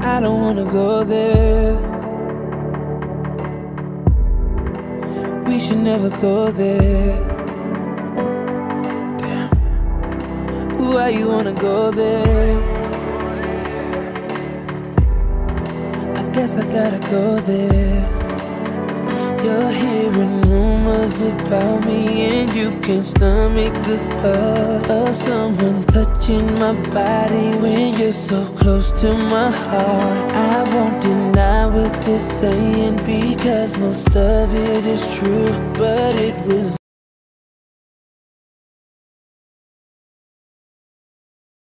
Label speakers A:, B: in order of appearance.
A: I don't wanna go there. We should never go there. Damn. Why you wanna go there? I guess I gotta go there. You're hearing rumors about me, and you can't stomach the thought of someone touching my body when you're so close to my heart. I won't deny what they're saying because most of it is true, but it was